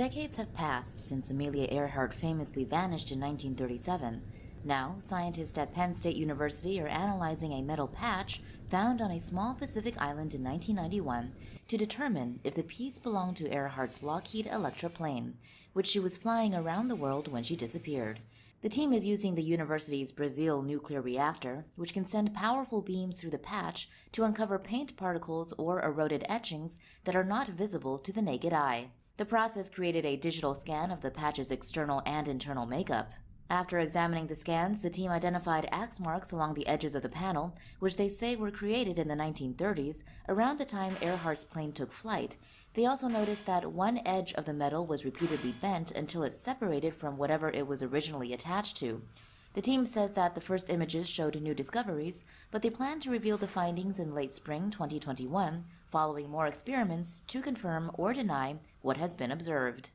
Decades have passed since Amelia Earhart famously vanished in 1937. Now, scientists at Penn State University are analyzing a metal patch found on a small Pacific island in 1991 to determine if the piece belonged to Earhart's Lockheed Electra plane, which she was flying around the world when she disappeared. The team is using the university's Breazeale nuclear reactor, which can send powerful beams through the patch to uncover paint particles or eroded etchings that are not visible to the naked eye. The process created a digital scan of the patch's external and internal makeup. After examining the scans, the team identified axe marks along the edges of the panel, which they say were created in the 1930s, around the time Earhart's plane took flight. They also noticed that one edge of the metal was repeatedly bent until it separated from whatever it was originally attached to. The team says that the first images showed new discoveries, but they plan to reveal the findings in late spring 2021, following more experiments to confirm or deny what has been observed.